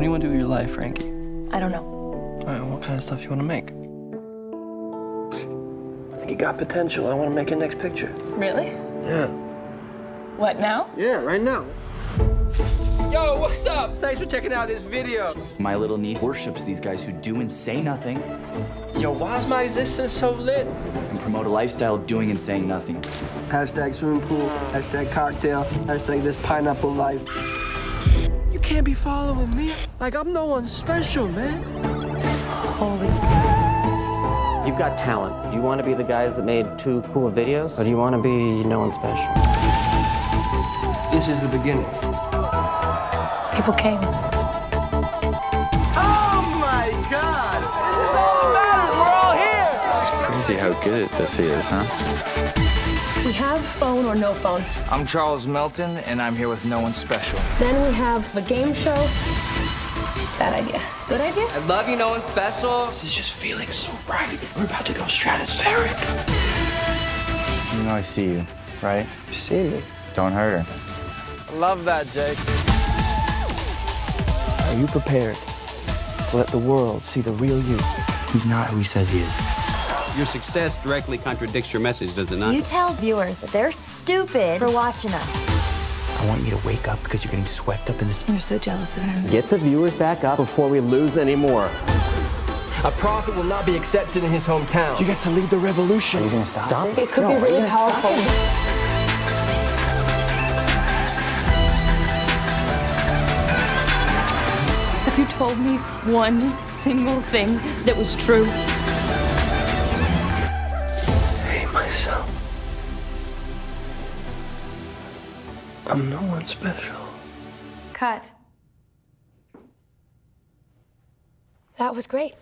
do you want to do with your life, Frankie? I don't know. All right, what kind of stuff you want to make? I think you got potential. I want to make a next picture. Really? Yeah. What now? Yeah, right now. Yo, what's up? Thanks for checking out this video. My little niece worships these guys who do and say nothing Yo, why is my existence so lit? and promote a lifestyle of doing and saying nothing. Hashtag swimming pool, hashtag cocktail, hashtag this pineapple life. You can't be following me like I'm no one special, man. Holy. You've got talent. Do you want to be the guys that made two cool videos? Or do you want to be no one special? This is the beginning. People came. Here! Crazy how good this is, huh? We have phone or no phone. I'm Charles Melton, and I'm here with No One Special. Then we have a game show. Bad idea. Good idea? I love you, No One Special. This is just feeling so right. We're about to go stratospheric. You know I see you, right? You see me? Don't hurt her. Love that, Jake. Are you prepared to let the world see the real you? He's not who he says he is. Your success directly contradicts your message, does it not? You tell viewers that they're stupid for watching us. I want you to wake up because you're getting swept up in this. You're so jealous of him. Get the viewers back up before we lose any more. A prophet will not be accepted in his hometown. You get to lead the revolution. Are you gonna stop? It could be really powerful. Have you told me one single thing that was true? I'm no one special. Cut. That was great.